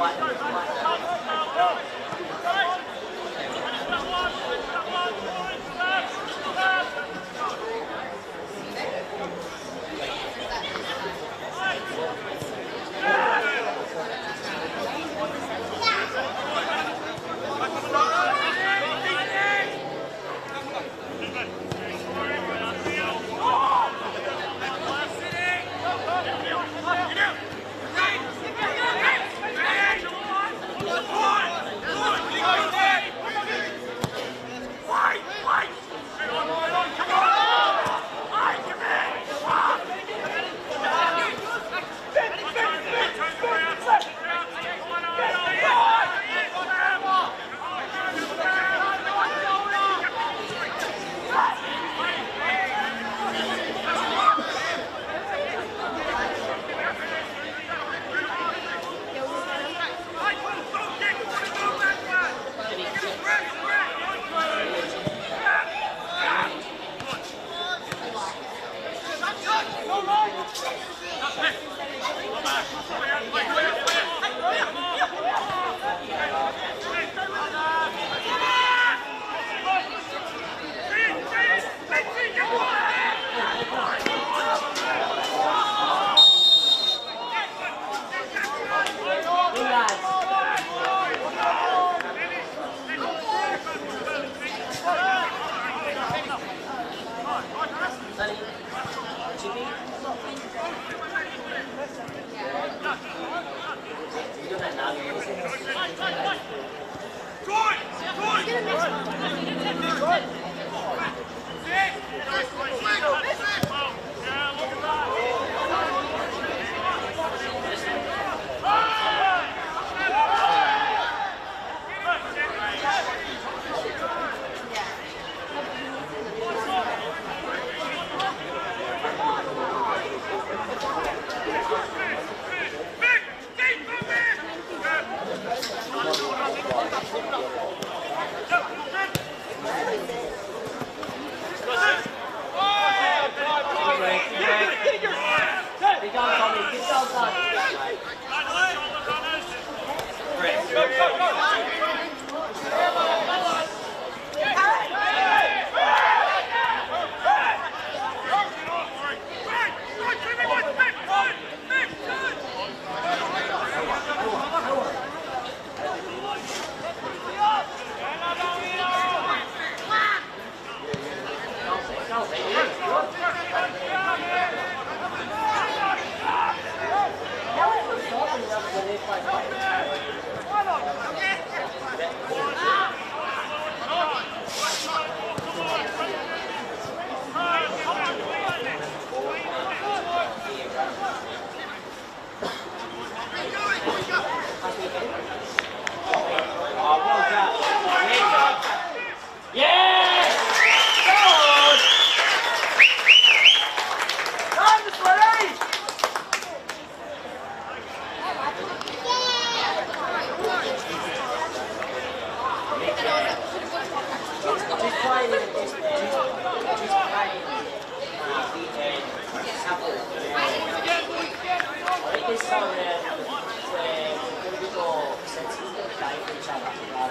What? What? シャ。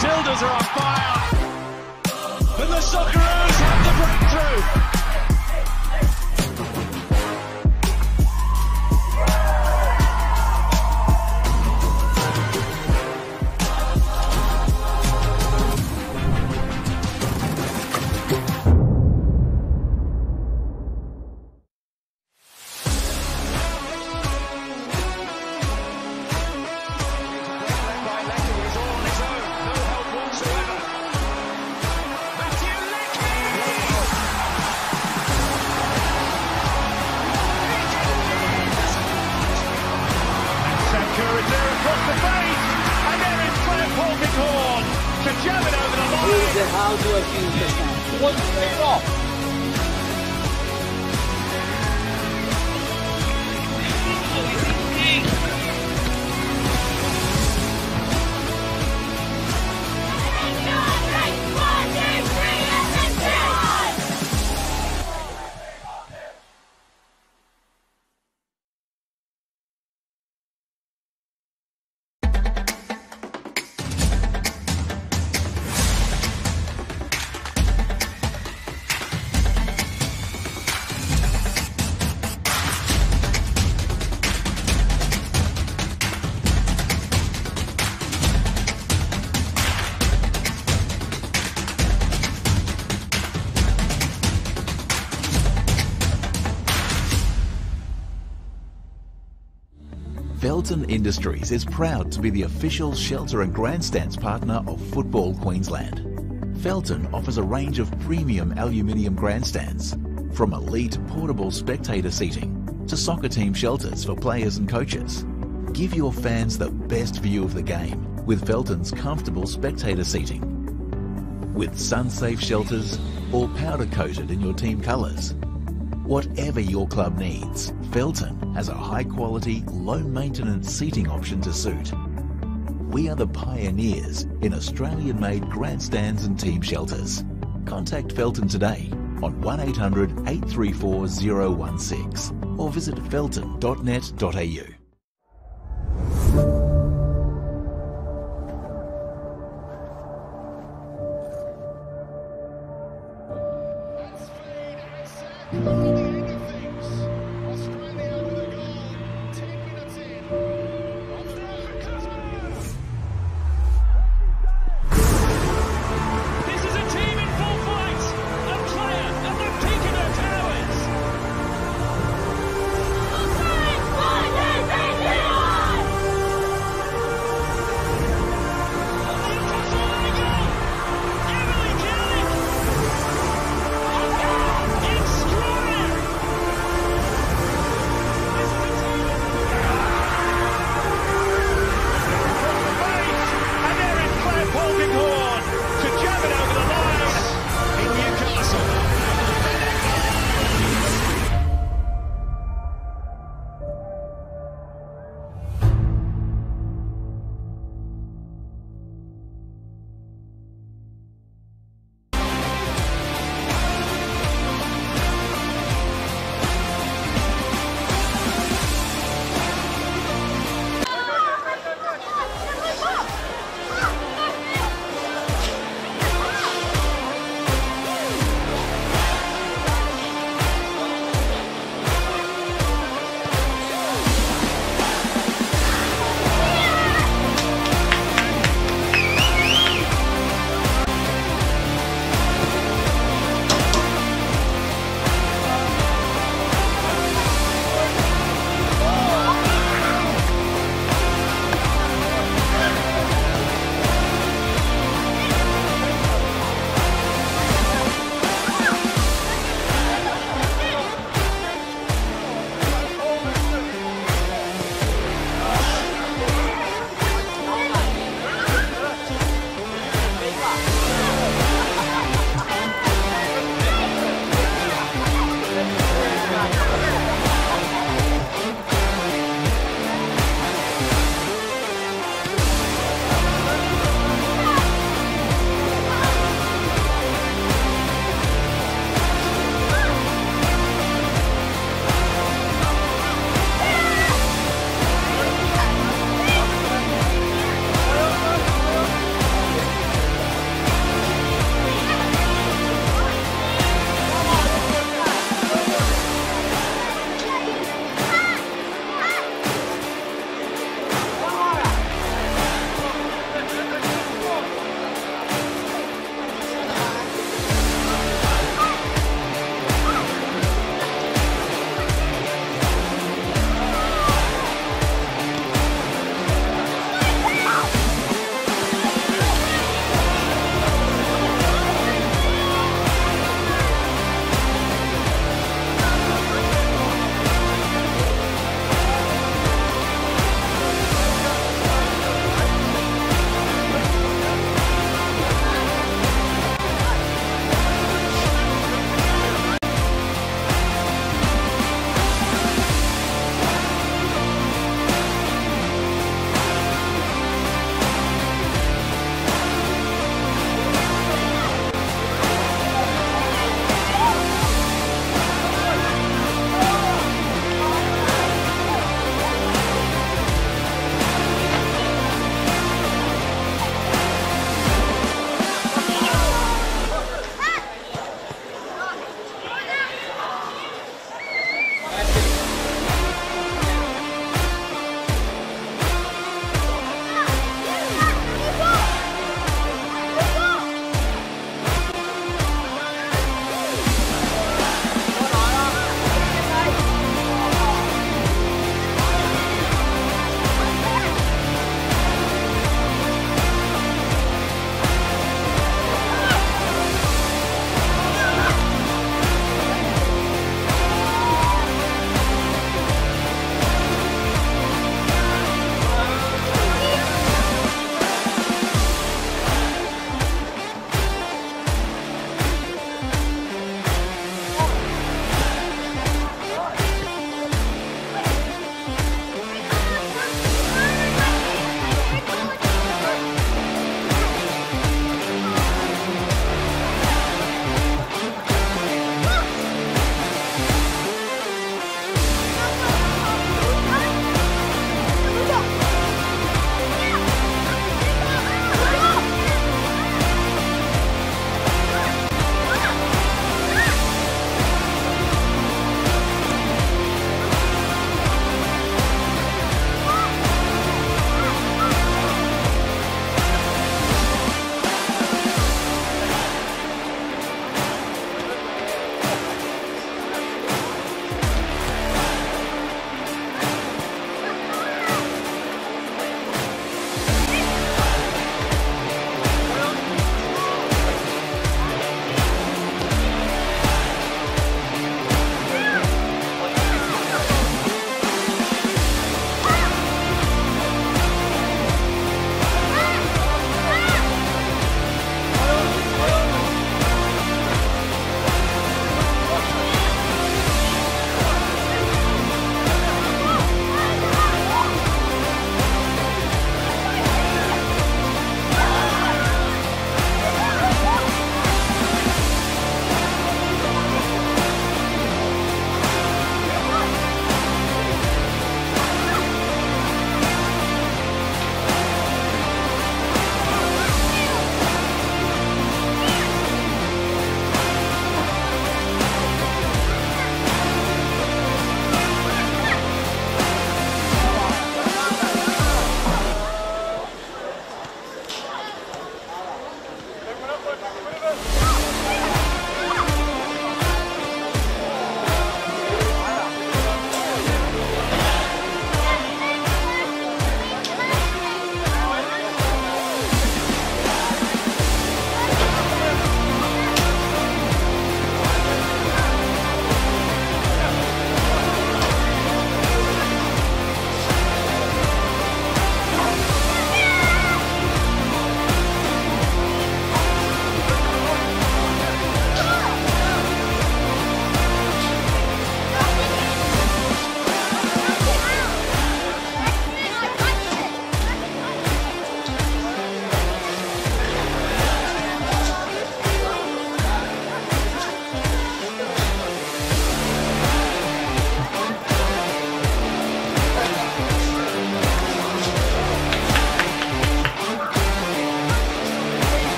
Matildas are on fire. Felton Industries is proud to be the official shelter and grandstands partner of Football Queensland. Felton offers a range of premium aluminium grandstands, from elite portable spectator seating to soccer team shelters for players and coaches. Give your fans the best view of the game with Felton's comfortable spectator seating. With sun-safe shelters or powder coated in your team colours. Whatever your club needs, Felton has a high quality, low maintenance seating option to suit. We are the pioneers in Australian made grandstands and team shelters. Contact Felton today on 1800 834 016 or visit felton.net.au.